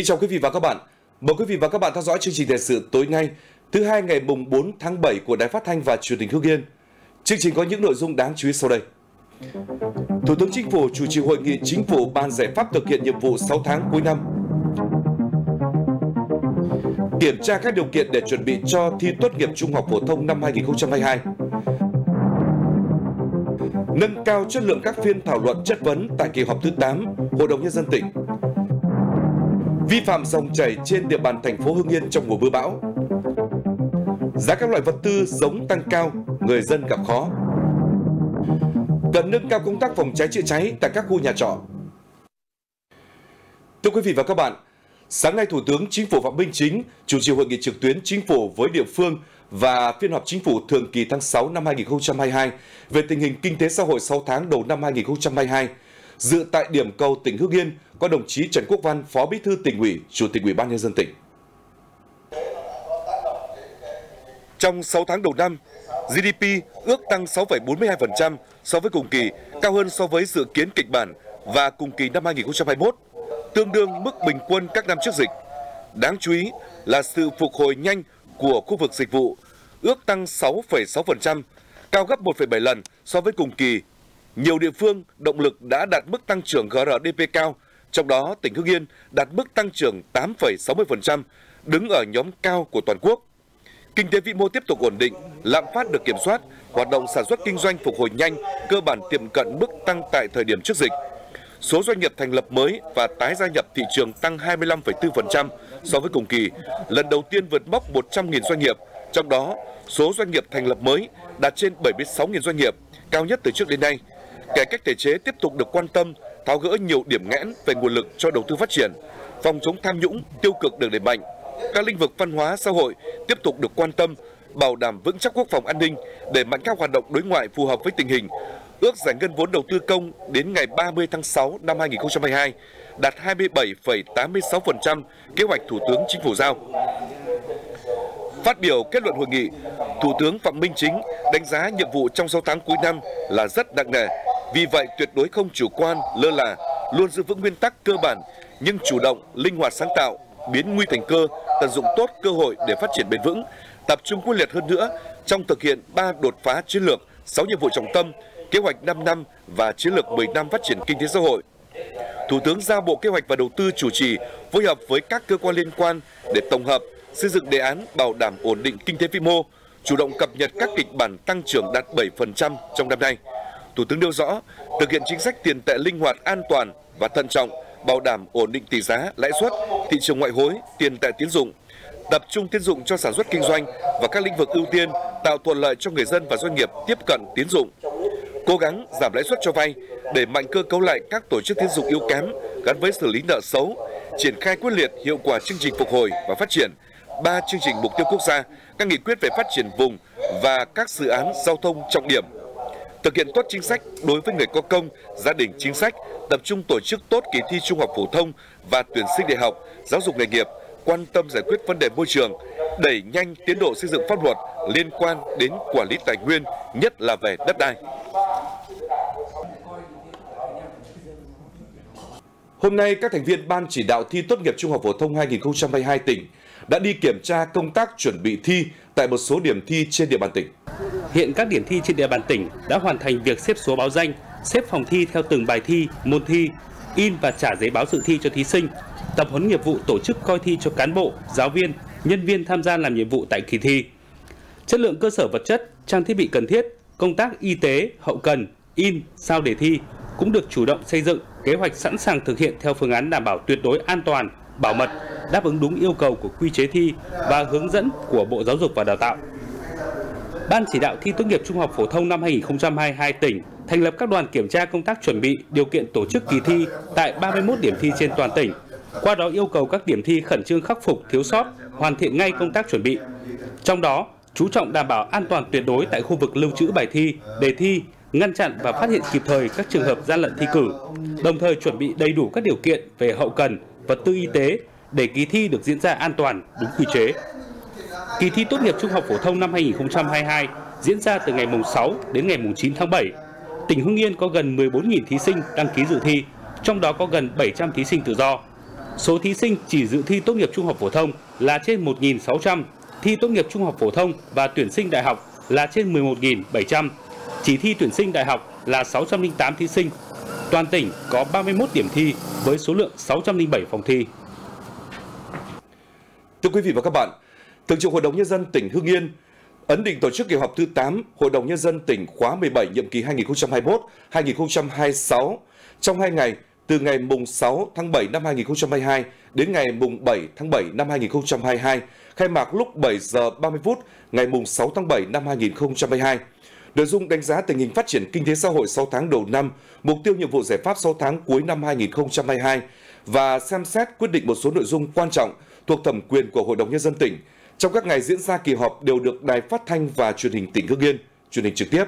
Kính chào quý vị và các bạn. Mời quý vị và các bạn theo dõi chương trình thời sự tối nay, thứ hai ngày mùng 4 tháng 7 của Đài Phát thanh và Truyền hình Hưng Yên. Chương trình có những nội dung đáng chú ý sau đây. Thủ tướng Chính phủ chủ trì hội nghị Chính phủ ban giải pháp thực hiện nhiệm vụ 6 tháng cuối năm. Kiểm tra các điều kiện để chuẩn bị cho thi tốt nghiệp trung học phổ thông năm 2022 nâng cao chất lượng các phiên thảo luận chất vấn tại kỳ họp thứ 8 Hội đồng Nhân dân tỉnh. Vi phạm dòng chảy trên địa bàn thành phố Hưng Yên trong mùa mưa bão. Giá các loại vật tư giống tăng cao, người dân gặp khó. Cần nâng cao công tác phòng cháy chữa cháy tại các khu nhà trọ. Thưa quý vị và các bạn, sáng nay Thủ tướng Chính phủ Phạm Minh Chính chủ trì hội nghị trực tuyến Chính phủ với địa phương và phiên họp chính phủ thường kỳ tháng 6 năm 2022 về tình hình kinh tế xã hội 6 tháng đầu năm 2022. Dự tại điểm cầu tỉnh Hưng Yên có đồng chí Trần Quốc Văn, Phó Bí thư tỉnh ủy, Chủ tịch Ủy ban nhân dân tỉnh. Trong 6 tháng đầu năm, GDP ước tăng 6,42% so với cùng kỳ, cao hơn so với dự kiến kịch bản và cùng kỳ năm 2021, tương đương mức bình quân các năm trước dịch. Đáng chú ý là sự phục hồi nhanh của khu vực dịch vụ ước tăng 6,6%, cao gấp 1,7 lần so với cùng kỳ. Nhiều địa phương động lực đã đạt mức tăng trưởng GRDP cao, trong đó tỉnh Hưng Yên đạt mức tăng trưởng 8,60%, đứng ở nhóm cao của toàn quốc. Kinh tế vĩ mô tiếp tục ổn định, lạm phát được kiểm soát, hoạt động sản xuất kinh doanh phục hồi nhanh, cơ bản tiệm cận mức tăng tại thời điểm trước dịch. Số doanh nghiệp thành lập mới và tái gia nhập thị trường tăng 25,4% so với cùng kỳ, lần đầu tiên vượt mốc 100.000 doanh nghiệp, trong đó số doanh nghiệp thành lập mới đạt trên 76.000 doanh nghiệp, cao nhất từ trước đến nay. Cải cách thể chế tiếp tục được quan tâm, tháo gỡ nhiều điểm nghẽn về nguồn lực cho đầu tư phát triển, phòng chống tham nhũng, tiêu cực được đẩy mạnh. Các lĩnh vực văn hóa, xã hội tiếp tục được quan tâm, bảo đảm vững chắc quốc phòng an ninh, để mạnh các hoạt động đối ngoại phù hợp với tình hình, ước giải ngân vốn đầu tư công đến ngày 30 tháng 6 năm 2022 đạt 27,86% kế hoạch Thủ tướng Chính phủ giao. Phát biểu kết luận hội nghị, Thủ tướng Phạm Minh Chính đánh giá nhiệm vụ trong 6 tháng cuối năm là rất nặng nề. Vì vậy tuyệt đối không chủ quan, lơ là, luôn giữ vững nguyên tắc cơ bản nhưng chủ động, linh hoạt sáng tạo, biến nguy thành cơ, tận dụng tốt cơ hội để phát triển bền vững, tập trung quyết liệt hơn nữa trong thực hiện ba đột phá chiến lược, 6 nhiệm vụ trọng tâm, kế hoạch 5 năm và chiến lược 10 năm phát triển kinh tế xã hội. Thủ tướng giao Bộ Kế hoạch và Đầu tư chủ trì phối hợp với các cơ quan liên quan để tổng hợp, xây dựng đề án bảo đảm ổn định kinh tế vĩ mô, chủ động cập nhật các kịch bản tăng trưởng đạt 7% trong năm nay. Thủ tướng nêu rõ, thực hiện chính sách tiền tệ linh hoạt, an toàn và thận trọng, bảo đảm ổn định tỷ giá, lãi suất, thị trường ngoại hối, tiền tệ tiến dụng, tập trung tiến dụng cho sản xuất kinh doanh và các lĩnh vực ưu tiên, tạo thuận lợi cho người dân và doanh nghiệp tiếp cận tiến dụng. Cố gắng giảm lãi suất cho vay, để mạnh cơ cấu lại các tổ chức tiến dụng yếu kém gắn với xử lý nợ xấu, triển khai quyết liệt hiệu quả chương trình phục hồi và phát triển, ba chương trình mục tiêu quốc gia, các nghị quyết về phát triển vùng và các dự án giao thông trọng điểm. Thực hiện tốt chính sách đối với người có công, gia đình chính sách, tập trung tổ chức tốt kỳ thi trung học phổ thông và tuyển sinh đại học, giáo dục nghề nghiệp, quan tâm giải quyết vấn đề môi trường, đẩy nhanh tiến độ xây dựng pháp luật liên quan đến quản lý tài nguyên, nhất là về đất đai. Hôm nay, các thành viên Ban chỉ đạo thi tốt nghiệp trung học phổ thông 2022 tỉnh đã đi kiểm tra công tác chuẩn bị thi tại một số điểm thi trên địa bàn tỉnh. Hiện các điểm thi trên địa bàn tỉnh đã hoàn thành việc xếp số báo danh, xếp phòng thi theo từng bài thi, môn thi, in và trả giấy báo dự thi cho thí sinh, tập huấn nghiệp vụ tổ chức coi thi cho cán bộ, giáo viên, nhân viên tham gia làm nhiệm vụ tại kỳ thi. Chất lượng cơ sở vật chất, trang thiết bị cần thiết, công tác y tế, hậu cần, in, sao đề thi cũng được chủ động xây dựng kế hoạch sẵn sàng thực hiện theo phương án đảm bảo tuyệt đối an toàn, bảo mật, đáp ứng đúng yêu cầu của quy chế thi và hướng dẫn của Bộ Giáo dục và Đào tạo. Ban chỉ đạo thi tốt nghiệp trung học phổ thông năm 2022 tỉnh thành lập các đoàn kiểm tra công tác chuẩn bị điều kiện tổ chức kỳ thi tại 31 điểm thi trên toàn tỉnh. Qua đó yêu cầu các điểm thi khẩn trương khắc phục thiếu sót, hoàn thiện ngay công tác chuẩn bị. Trong đó, chú trọng đảm bảo an toàn tuyệt đối tại khu vực lưu trữ bài thi, đề thi, ngăn chặn và phát hiện kịp thời các trường hợp gian lận thi cử, đồng thời chuẩn bị đầy đủ các điều kiện về hậu cần, vật tư y tế để kỳ thi được diễn ra an toàn, đúng quy chế. Kỳ thi tốt nghiệp trung học phổ thông năm 2022 diễn ra từ ngày mùng 6 đến ngày mùng 9 tháng 7. Tỉnh Hưng Yên có gần 14.000 thí sinh đăng ký dự thi, trong đó có gần 700 thí sinh tự do. Số thí sinh chỉ dự thi tốt nghiệp trung học phổ thông là trên 1.600, thi tốt nghiệp trung học phổ thông và tuyển sinh đại học là trên 11.700, chỉ thi tuyển sinh đại học là 608 thí sinh. Toàn tỉnh có 31 điểm thi với số lượng 607 phòng thi. Thưa quý vị và các bạn, Thường trực Hội đồng Nhân dân tỉnh Hưng Yên ấn định tổ chức kỳ họp thứ 8 Hội đồng Nhân dân tỉnh khóa 17 nhiệm kỳ 2021-2026 trong hai ngày từ ngày mùng 6 tháng 7 năm 2022 đến ngày mùng 7 tháng 7 năm 2022, khai mạc lúc 7 giờ 30 phút ngày mùng 6 tháng 7 năm 2022. Nội dung đánh giá tình hình phát triển kinh tế xã hội 6 tháng đầu năm, mục tiêu nhiệm vụ giải pháp 6 tháng cuối năm 2022 và xem xét quyết định một số nội dung quan trọng thuộc thẩm quyền của Hội đồng Nhân dân tỉnh trong các ngày diễn ra kỳ họp đều được Đài Phát thanh và Truyền hình tỉnh Hưng Yên truyền hình trực tiếp.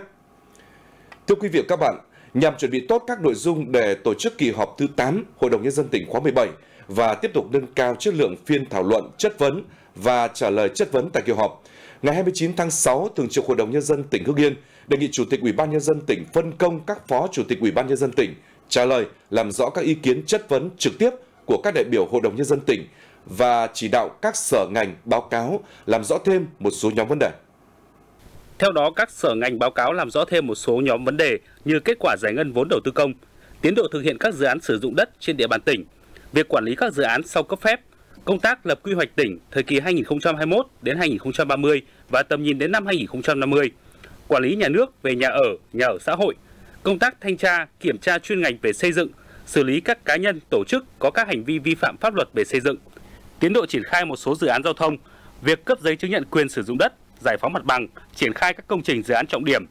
Thưa quý vị và các bạn, nhằm chuẩn bị tốt các nội dung để tổ chức kỳ họp thứ 8 Hội đồng Nhân dân tỉnh khóa 17 và tiếp tục nâng cao chất lượng phiên thảo luận, chất vấn và trả lời chất vấn tại kỳ họp. Ngày 29 tháng 6, Thường trực Hội đồng Nhân dân tỉnh Hưng Yên đề nghị Chủ tịch Ủy ban Nhân dân tỉnh phân công các Phó Chủ tịch Ủy ban Nhân dân tỉnh trả lời, làm rõ các ý kiến chất vấn trực tiếp của các đại biểu Hội đồng Nhân dân tỉnh và chỉ đạo các sở ngành báo cáo làm rõ thêm một số nhóm vấn đề. Theo đó, các sở ngành báo cáo làm rõ thêm một số nhóm vấn đề như kết quả giải ngân vốn đầu tư công, tiến độ thực hiện các dự án sử dụng đất trên địa bàn tỉnh, việc quản lý các dự án sau cấp phép, công tác lập quy hoạch tỉnh thời kỳ 2021 đến 2030 và tầm nhìn đến năm 2050, quản lý nhà nước về nhà ở, nhà ở xã hội, công tác thanh tra, kiểm tra chuyên ngành về xây dựng, xử lý các cá nhân, tổ chức có các hành vi vi phạm pháp luật về xây dựng, tiến độ triển khai một số dự án giao thông, việc cấp giấy chứng nhận quyền sử dụng đất, giải phóng mặt bằng, triển khai các công trình dự án trọng điểm,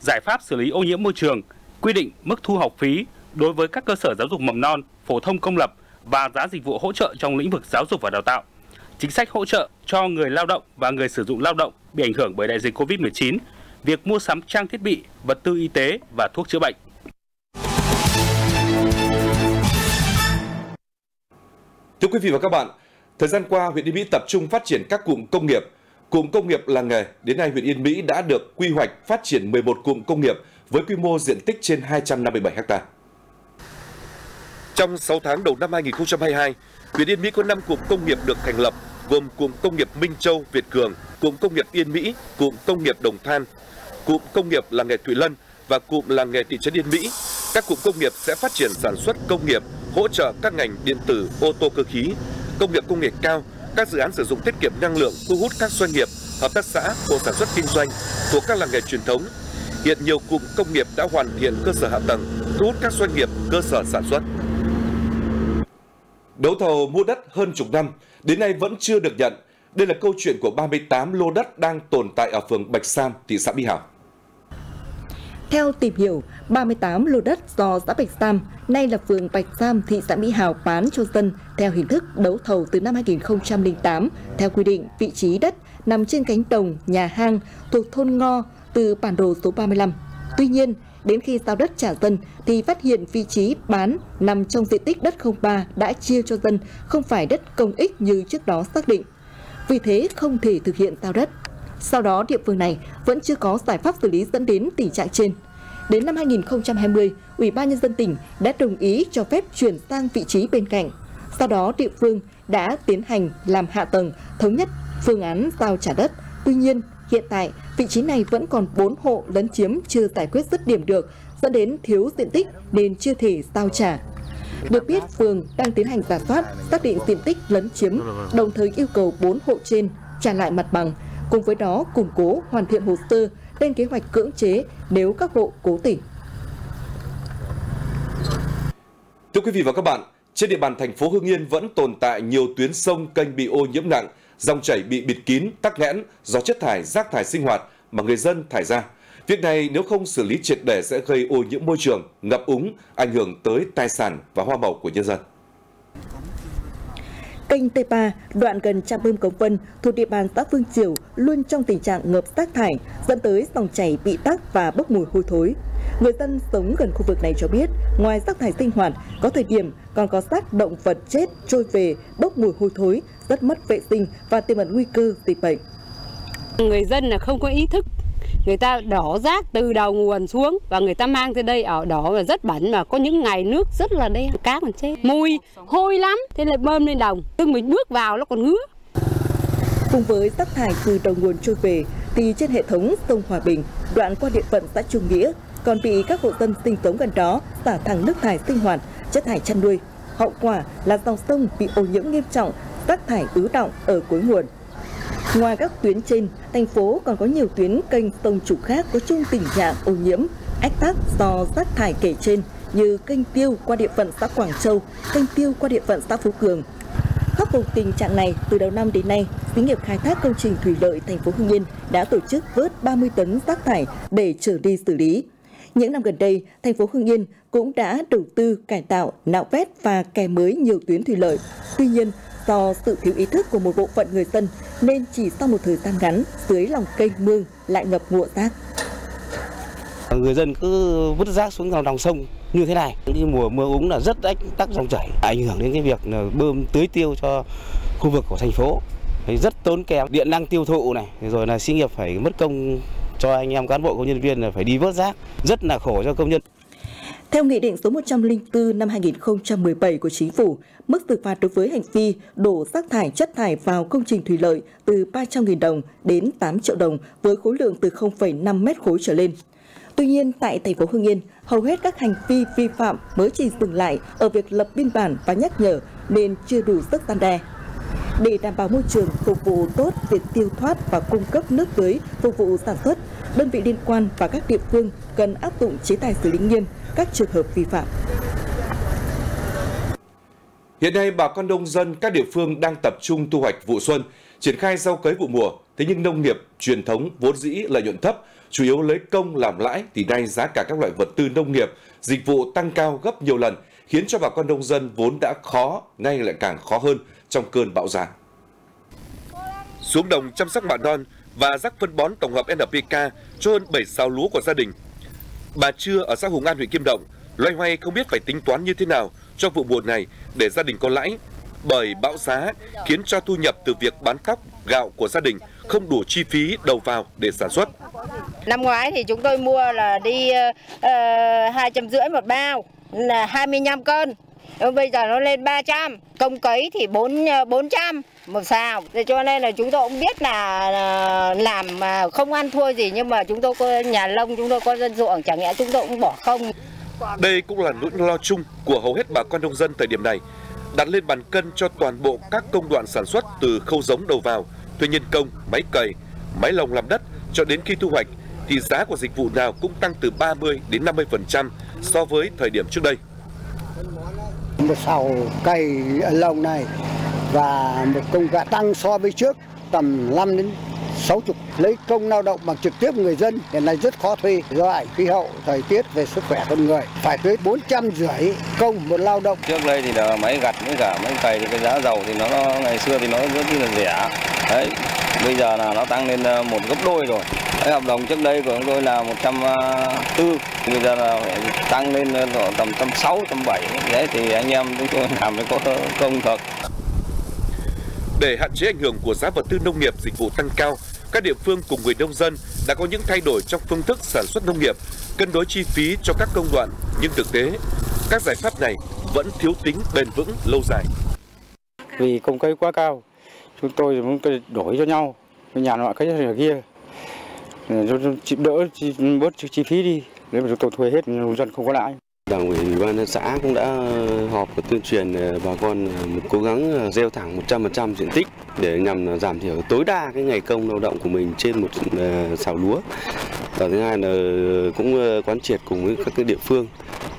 giải pháp xử lý ô nhiễm môi trường, quy định mức thu học phí đối với các cơ sở giáo dục mầm non, phổ thông công lập và giá dịch vụ hỗ trợ trong lĩnh vực giáo dục và đào tạo. Chính sách hỗ trợ cho người lao động và người sử dụng lao động bị ảnh hưởng bởi đại dịch COVID-19, việc mua sắm trang thiết bị, vật tư y tế và thuốc chữa bệnh. Thưa quý vị và các bạn, Thời gian qua, huyện Yên Mỹ tập trung phát triển các cụm công nghiệp. Cụm công nghiệp làng nghề, đến nay huyện Yên Mỹ đã được quy hoạch phát triển 11 cụm công nghiệp với quy mô diện tích trên 257 ha. Trong 6 tháng đầu năm 2022, huyện Yên Mỹ có 5 cụm công nghiệp được thành lập, gồm cụm công nghiệp Minh Châu, Việt Cường, cụm công nghiệp Yên Mỹ, cụm công nghiệp Đồng Than, cụm công nghiệp làng nghề Thụy Lân và cụm làng nghề thị trấn Yên Mỹ. Các cụm công nghiệp sẽ phát triển sản xuất công nghiệp, hỗ trợ các ngành điện tử, ô tô cơ khí, công nghiệp công nghệ cao, các dự án sử dụng tiết kiệm năng lượng thu hút các doanh nghiệp, hợp tác xã, hộ sản xuất kinh doanh thuộc các làng nghề truyền thống. Hiện nhiều cụm công nghiệp đã hoàn thiện cơ sở hạ tầng, thu hút các doanh nghiệp, cơ sở sản xuất. Đấu thầu mua đất hơn chục năm, đến nay vẫn chưa được nhận. Đây là câu chuyện của 38 lô đất đang tồn tại ở phường Bạch Sam, thị xã Mỹ Hào. Theo tìm hiểu, 38 lô đất do xã Bạch Sam, nay là phường Bạch Sam, thị xã Mỹ Hào bán cho dân theo hình thức đấu thầu từ năm 2008 theo quy định vị trí đất nằm trên cánh đồng nhà hang thuộc thôn Ngo từ bản đồ số 35. Tuy nhiên, đến khi giao đất trả dân thì phát hiện vị trí bán nằm trong diện tích đất 03 đã chia cho dân không phải đất công ích như trước đó xác định. Vì thế không thể thực hiện giao đất. Sau đó địa phương này vẫn chưa có giải pháp xử lý dẫn đến tình trạng trên. Đến năm 2020, Ủy ban Nhân dân tỉnh đã đồng ý cho phép chuyển sang vị trí bên cạnh. Sau đó địa phương đã tiến hành làm hạ tầng, thống nhất phương án giao trả đất. Tuy nhiên, hiện tại vị trí này vẫn còn 4 hộ lấn chiếm chưa giải quyết dứt điểm được, dẫn đến thiếu diện tích nên chưa thể giao trả. Được biết, phường đang tiến hành giả soát, xác định diện tích lấn chiếm, đồng thời yêu cầu 4 hộ trên trả lại mặt bằng, cùng với đó củng cố hoàn thiện hồ sơ lên kế hoạch cưỡng chế nếu các hộ cố tình. Thưa quý vị và các bạn, trên địa bàn thành phố Hưng Yên vẫn tồn tại nhiều tuyến sông kênh bị ô nhiễm nặng, dòng chảy bị bịt kín, tắc nghẽn do chất thải, rác thải sinh hoạt mà người dân thải ra. Việc này nếu không xử lý triệt để sẽ gây ô nhiễm môi trường, ngập úng, ảnh hưởng tới tài sản và hoa màu của nhân dân. Kênh T3, đoạn gần trạm bơm Cống Vân thuộc địa bàn xã Phương Triều luôn trong tình trạng ngập rác thải, dẫn tới dòng chảy bị tắc và bốc mùi hôi thối. Người dân sống gần khu vực này cho biết, ngoài rác thải sinh hoạt, có thời điểm còn có xác động vật chết trôi về, bốc mùi hôi thối, rất mất vệ sinh và tiềm ẩn nguy cơ dịch bệnh. Người dân là không có ý thức. Người ta đổ rác từ đầu nguồn xuống và người ta mang tới đây ở đổ là rất bẩn mà có những ngày nước rất là đen cá còn chết. Mùi hôi lắm thế lại bơm lên đồng. Nhưng mình bước vào nó còn ngứa. Cùng với rác thải từ đầu nguồn trôi về thì trên hệ thống sông Hòa Bình đoạn qua địa phận xã Trung Nghĩa còn bị các hộ dân sinh sống gần đó xả thẳng nước thải sinh hoạt chất thải chăn nuôi. Hậu quả là dòng sông bị ô nhiễm nghiêm trọng rác thải ứ động ở cuối nguồn Ngoài các tuyến trên, thành phố còn có nhiều tuyến kênh sông trục khác có chung tình trạng ô nhiễm, ách tắc do rác thải kể trên như kênh tiêu qua địa phận xã Quảng Châu, kênh tiêu qua địa phận xã Phú Cường. Khắc phục tình trạng này, từ đầu năm đến nay, xí nghiệp khai thác công trình thủy lợi thành phố Hưng Yên đã tổ chức vớt 30 tấn rác thải để trở đi xử lý. Những năm gần đây, thành phố Hưng Yên cũng đã đầu tư cải tạo, nạo vét và kè mới nhiều tuyến thủy lợi. Tuy nhiên, do sự thiếu ý thức của một bộ phận người dân nên chỉ sau một thời gian ngắn dưới lòng kênh mương lại ngập ngụa rác. Người dân cứ vứt rác xuống lòng sông như thế này, như mùa mưa úng là rất ách tắc dòng chảy, ảnh hưởng đến cái việc bơm tưới tiêu cho khu vực của thành phố. Rất tốn kém điện năng tiêu thụ này, rồi là xí nghiệp phải mất công cho anh em cán bộ công nhân viên là phải đi vớt rác, rất là khổ cho công nhân. Theo Nghị định số 104 năm 2017 của Chính phủ, mức xử phạt đối với hành vi đổ rác thải chất thải vào công trình thủy lợi từ 300.000 đồng đến 8 triệu đồng với khối lượng từ 0,5 mét khối trở lên. Tuy nhiên, tại thành phố Hưng Yên, hầu hết các hành vi vi phạm mới chỉ dừng lại ở việc lập biên bản và nhắc nhở nên chưa đủ sức gian đe. Để đảm bảo môi trường phục vụ tốt việc tiêu thoát và cung cấp nước tưới phục vụ sản xuất, đơn vị liên quan và các địa phương cần áp dụng chế tài xử lý nghiêm các trường hợp vi phạm. Hiện nay, bà con nông dân các địa phương đang tập trung thu hoạch vụ xuân, triển khai rau cấy vụ mùa. Thế nhưng nông nghiệp truyền thống vốn dĩ lợi nhuận thấp, chủ yếu lấy công làm lãi thì nay giá cả các loại vật tư nông nghiệp, dịch vụ tăng cao gấp nhiều lần, khiến cho bà con nông dân vốn đã khó, nay lại càng khó hơn trong cơn bão giá. Xuống đồng chăm sóc mạ non và rắc phân bón tổng hợp NPK cho hơn 7 sao lúa của gia đình. Bà Trưa ở xã Hùng An, huyện Kim Động, loay hoay không biết phải tính toán như thế nào cho vụ mùa này để gia đình có lãi. Bởi bão giá khiến cho thu nhập từ việc bán thóc, gạo của gia đình không đủ chi phí đầu vào để sản xuất. Năm ngoái thì chúng tôi mua là đi ờ, ờ, hai trăm rưỡi một bao là 25 cân. Ờ, bây giờ nó lên 300, công cấy thì 4 400 ờ, một sao. Thế cho nên là chúng tôi cũng biết là ờ, làm mà không ăn thua gì nhưng mà chúng tôi có nhà lông, chúng tôi có dân ruộng chẳng lẽ chúng tôi cũng bỏ không. Đây cũng là nỗi lo chung của hầu hết bà con nông dân thời điểm này. Đặt lên bàn cân cho toàn bộ các công đoạn sản xuất từ khâu giống đầu vào, thuê nhân công, máy cày, máy lồng làm đất cho đến khi thu hoạch thì giá của dịch vụ nào cũng tăng từ 30 đến 50% so với thời điểm trước đây. Một sào cây lồng này và một công gạ tăng so với trước tầm 5 đến 60 lấy công lao động bằng trực tiếp người dân hiện nay rất khó thuê. Do ảnh khí hậu thời tiết về sức khỏe con người phải thuê 400 rưỡi công một lao động. Trước đây thì là máy gặt với cả máy cày thì cái giá dầu thì nó, nó ngày xưa thì nó rất là rẻ. Đấy bây giờ là nó tăng lên ờ, một gấp đôi rồi cái hợp đồng trước đây của chúng tôi là 140 bây giờ là tăng lên tầm tầm 6 tầm 7 đấy thì anh em chúng tôi làm mới có công thật để hạn chế ảnh hưởng của giá vật tư nông nghiệp dịch vụ tăng cao, các địa phương cùng người nông dân đã có những thay đổi trong phương thức sản xuất nông nghiệp, cân đối chi phí cho các công đoạn, nhưng thực tế, các giải pháp này vẫn thiếu tính bền vững lâu dài. Vì công cây quá cao, chúng tôi muốn đổi cho nhau, nhà nọ cái kia, chịu đỡ bớt chi phí đi, nếu mà chúng tôi thuê hết dân không có lãi. Đảng ủy ủy ban xã cũng đã họp và tuyên truyền ờ, bà con ờ, cố gắng ờ, gieo thẳng 100% diện tích để nhằm giảm thiểu tối đa cái ngày công lao động của mình trên một xào lúa. Và thứ hai là cũng quán triệt cùng với các cái địa phương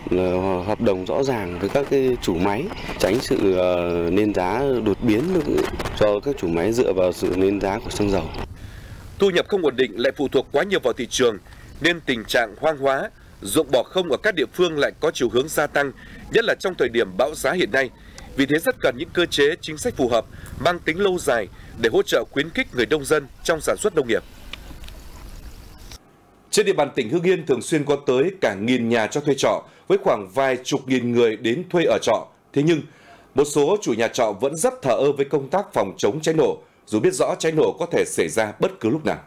là hợp đồng rõ ràng với các cái chủ máy tránh sự nên giá đột biến cho các chủ máy dựa vào sự nên giá của xăng dầu. Thu nhập không ổn định lại phụ thuộc quá nhiều vào thị trường nên tình trạng hoang hóa ruộng bỏ không ở các địa phương lại có chiều hướng gia tăng, nhất là trong thời điểm bão giá hiện nay. Vì thế rất cần những cơ chế chính sách phù hợp, mang tính lâu dài để hỗ trợ khuyến khích người nông dân trong sản xuất nông nghiệp. Trên địa bàn tỉnh Hưng Yên thường xuyên có tới cả nghìn nhà cho thuê trọ với khoảng vài chục nghìn người đến thuê ở trọ. Thế nhưng, một số chủ nhà trọ vẫn rất thờ ơ với công tác phòng chống cháy nổ, dù biết rõ cháy nổ có thể xảy ra bất cứ lúc nào.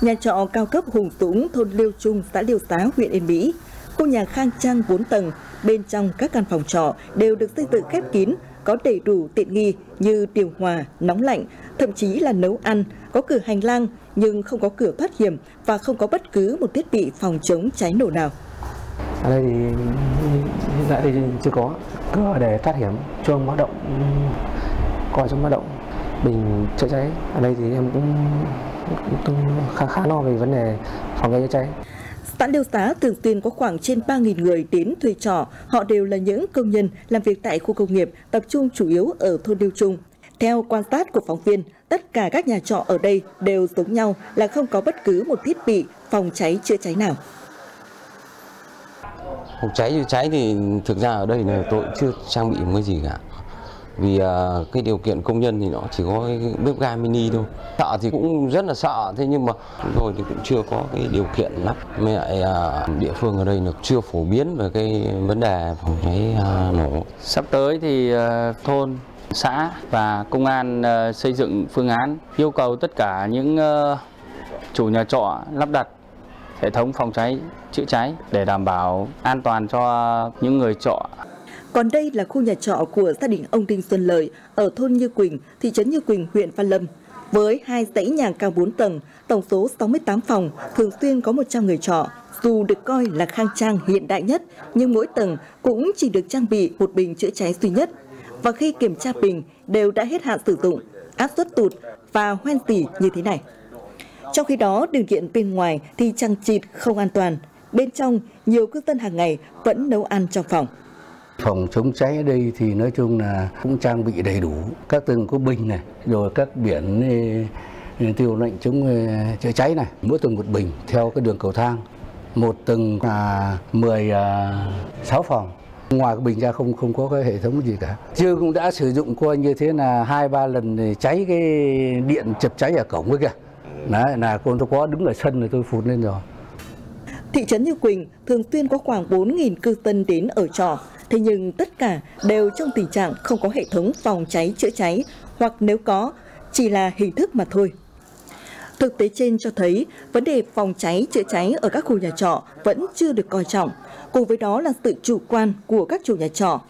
Nhà trọ cao cấp Hùng Dũng, thôn Liêu Trung, xã Liêu Xá, huyện Yên Mỹ. Khu nhà khang trang 4 tầng, bên trong các căn phòng trọ đều được xây dựng khép kín, có đầy đủ tiện nghi như điều hòa, nóng lạnh, thậm chí là nấu ăn, có cửa hành lang nhưng không có cửa thoát hiểm và không có bất cứ một thiết bị phòng chống cháy nổ nào. Ở đây thì hiện tại thì chưa có cửa để thoát hiểm, chuông báo động, còi trong báo động, bình chữa cháy. Ở đây thì em cũng, cũng khá khá lo về vấn đề phòng cháy chữa cháy. Xã Liêu Xá thường xuyên có khoảng trên 3.000 người đến thuê trọ. Họ đều là những công nhân làm việc tại khu công nghiệp, tập trung chủ yếu ở thôn Liêu Trung. Theo quan sát của phóng viên, tất cả các nhà trọ ở đây đều giống nhau là không có bất cứ một thiết bị phòng cháy chữa cháy nào. Phòng cháy chữa cháy thì thực ra ở đây là tôi chưa trang bị một cái gì cả. Vì à, cái điều kiện công nhân thì nó chỉ có cái bếp ga mini thôi. Sợ thì cũng rất là sợ, thế nhưng mà rồi thì cũng chưa có cái điều kiện lắm. Với lại à, địa phương ở đây là chưa phổ biến về cái vấn đề phòng cháy à, nổ. Sắp tới thì thôn xã và công an xây dựng phương án yêu cầu tất cả những chủ nhà trọ lắp đặt hệ thống phòng cháy chữa cháy để đảm bảo an toàn cho những người trọ. Còn đây là khu nhà trọ của gia đình ông Đinh Xuân Lợi ở thôn Như Quỳnh, thị trấn Như Quỳnh, huyện Văn Lâm. Với hai dãy nhà cao 4 tầng, tổng số 68 phòng, thường xuyên có 100 người trọ. Dù được coi là khang trang hiện đại nhất, nhưng mỗi tầng cũng chỉ được trang bị một bình chữa cháy duy nhất. Và khi kiểm tra bình đều đã hết hạn sử dụng, áp suất tụt và hoen tỉ như thế này. Trong khi đó, điều kiện bên ngoài thì chằng chịt không an toàn. Bên trong, nhiều cư dân hàng ngày vẫn nấu ăn trong phòng. Phòng chống cháy ở đây thì nói chung là cũng trang bị đầy đủ. Các tầng có bình này, rồi các biển tiêu lệnh chống chữa cháy này. Mỗi tầng một bình theo cái đường cầu thang. Một tầng là 16 à, phòng. Ngoài cái bình ra không không có cái hệ thống gì cả. Chưa cũng đã sử dụng coi như thế là hai ba lần cháy cái điện chập cháy ở cổng ấy kìa. Đấy, là con tôi có đứng ở sân rồi tôi phụt lên rồi. Thị trấn Như Quỳnh thường xuyên có khoảng 4.000 cư dân đến ở trọ. Thế nhưng tất cả đều trong tình trạng không có hệ thống phòng cháy chữa cháy hoặc nếu có chỉ là hình thức mà thôi. Thực tế trên cho thấy vấn đề phòng cháy chữa cháy ở các khu nhà trọ vẫn chưa được coi trọng. Cùng với đó là sự chủ quan của các chủ nhà trọ.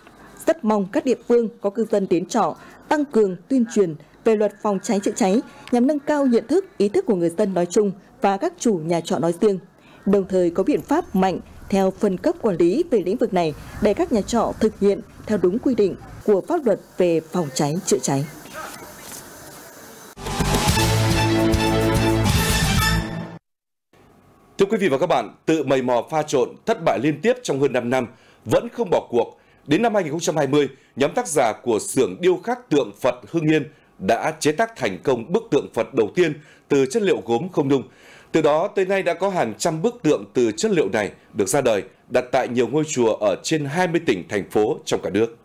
Rất mong các địa phương có cư dân đến trọ tăng cường tuyên truyền về luật phòng cháy chữa cháy nhằm nâng cao nhận thức, ý thức của người dân nói chung và các chủ nhà trọ nói riêng. Đồng thời có biện pháp mạnh theo phân cấp quản lý về lĩnh vực này để các nhà trọ thực hiện theo đúng quy định của pháp luật về phòng cháy chữa cháy. Thưa quý vị và các bạn, tự mầy mò pha trộn, thất bại liên tiếp trong hơn 5 năm, vẫn không bỏ cuộc. Đến năm 2020, nhóm tác giả của xưởng điêu khắc tượng Phật Hưng Yên đã chế tác thành công bức tượng Phật đầu tiên từ chất liệu gốm không nung. Từ đó tới nay đã có hàng trăm bức tượng từ chất liệu này được ra đời, đặt tại nhiều ngôi chùa ở trên 20 tỉnh, thành phố trong cả nước.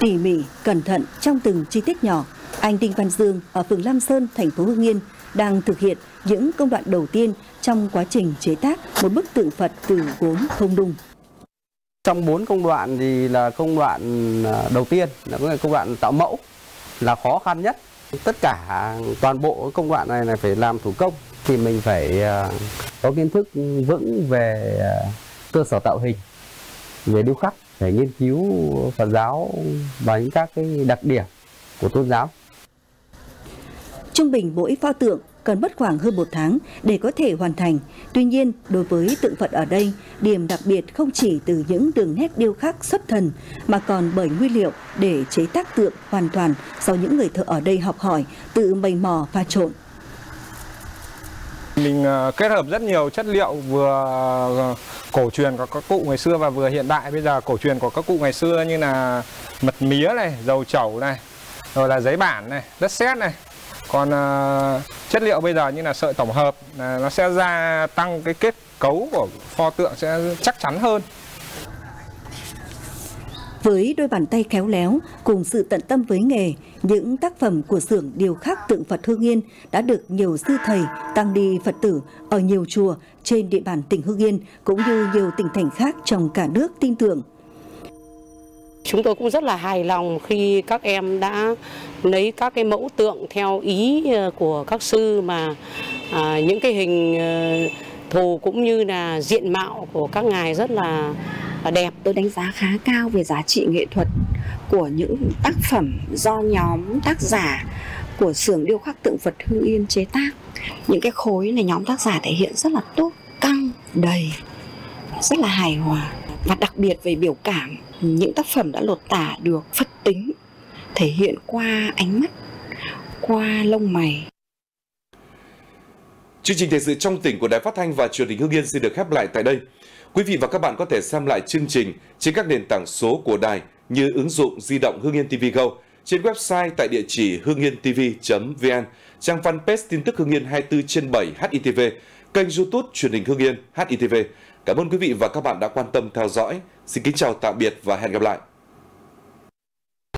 Tỉ mỉ, cẩn thận trong từng chi tiết nhỏ, anh Đinh Văn Dương ở phường Lam Sơn, thành phố Hưng Yên đang thực hiện những công đoạn đầu tiên trong quá trình chế tác một bức tượng Phật từ gốm không nung. Trong bốn công đoạn thì là công đoạn đầu tiên là công đoạn tạo mẫu là khó khăn nhất. Tất cả toàn bộ công đoạn này là phải làm thủ công thì mình phải ờ, có kiến thức vững về ờ, cơ sở tạo hình, về điêu khắc, phải nghiên cứu Phật giáo và những các cái đặc điểm của tôn giáo. Trung bình mỗi pho tượng cần mất khoảng hơn một tháng để có thể hoàn thành. Tuy nhiên, đối với tượng Phật ở đây, điểm đặc biệt không chỉ từ những đường nét điêu khắc xuất thần, mà còn bởi nguyên liệu để chế tác tượng hoàn toàn do những người thợ ở đây học hỏi, tự mày mò pha trộn. Mình à, kết hợp rất nhiều chất liệu vừa à, cổ truyền của các cụ ngày xưa và vừa hiện đại bây giờ cổ truyền của các cụ ngày xưa như là mật mía này, dầu chẩu này, rồi là giấy bản này, đất sét này, còn uh, chất liệu bây giờ như là sợi tổng hợp uh, nó sẽ gia tăng cái kết cấu của pho tượng sẽ chắc chắn hơn với đôi bàn tay khéo léo cùng sự tận tâm với nghề, những tác phẩm của xưởng điều khắc tượng Phật Hương Yên đã được nhiều sư thầy, tăng ni Phật tử ở nhiều chùa trên địa bàn tỉnh Hương Yên cũng như nhiều tỉnh thành khác trong cả nước tin tưởng. Chúng tôi cũng rất là hài lòng khi các em đã lấy các cái mẫu tượng theo ý ờ, của các sư mà à, những cái hình ờ, thù cũng như là diện mạo của các ngài rất là đẹp. Tôi đánh giá khá cao về giá trị nghệ thuật của những tác phẩm do nhóm tác giả của xưởng điêu khắc tượng Phật Hưng Yên chế tác. Những cái khối này nhóm tác giả thể hiện rất là tốt, căng, đầy, rất là hài hòa và đặc biệt về biểu cảm những tác phẩm đã lột tả được phật tính thể hiện qua ánh mắt qua lông mày Chương trình thời sự trong tỉnh của Đài Phát thanh và Truyền hình Hưng Yên xin được khép lại tại đây. Quý vị và các bạn có thể xem lại chương trình trên các nền tảng số của đài như ứng dụng di động Hưng Yên TV Go, trên website tại địa chỉ hưng yên tv.vn, trang fanpage tin tức Hưng Yên 24 trên 7 HITV, kênh YouTube Truyền hình Hưng Yên HITV. Cảm ơn quý vị và các bạn đã quan tâm theo dõi. Xin kính chào tạm biệt và hẹn gặp lại.